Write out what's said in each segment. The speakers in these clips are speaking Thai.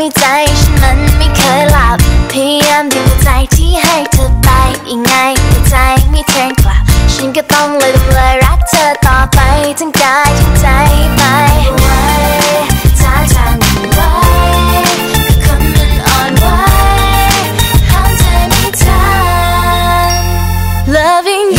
ไม่ใจฉันมันไม่เคยหลับ พยายามดึงใจที่ให้เธอไปยังไงแต่ใจไม่เทนกลับ ฉันก็ต้องเลยต้องเลยรักเธอต่อไปทั้งกายทั้งใจไปจาาจางไว้คนมันอ่อนไหวห้ามใจไม่ทัน loving you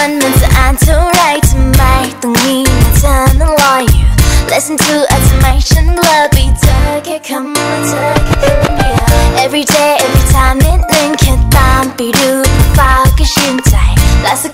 one that's on to right to my don't need a ton lawyer Listen to automation bloody duck come on Every day every time it link can time be do fuck a shin tie Last a